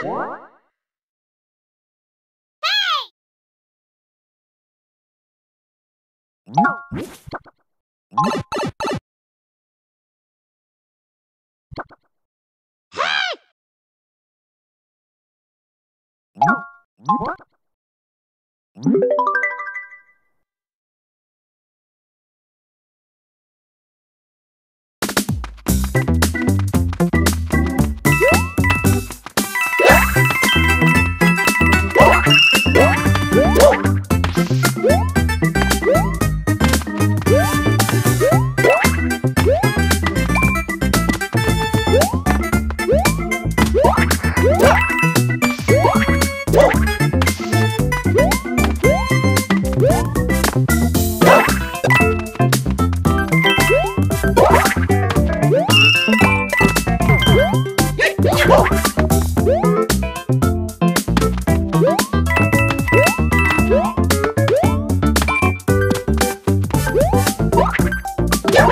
What?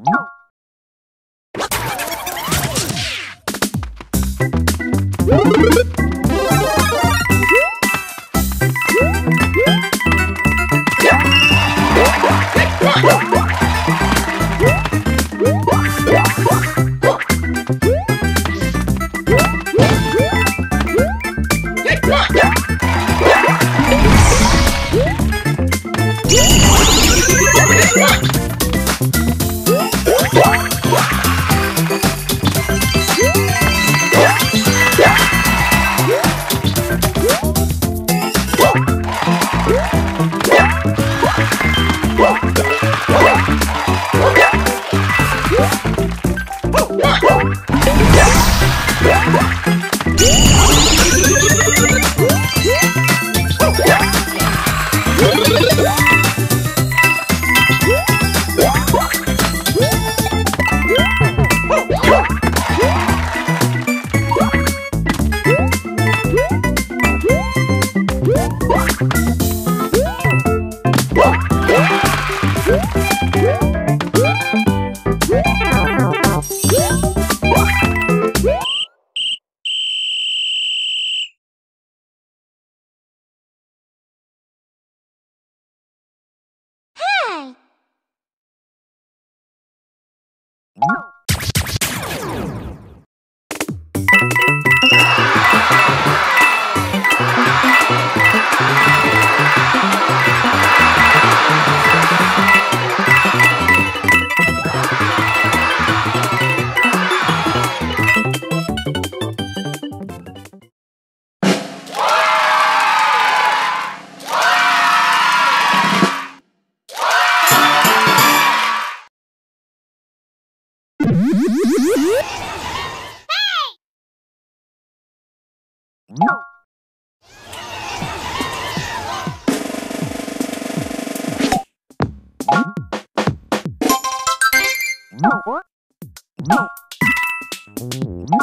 What? Mm-hmm. No.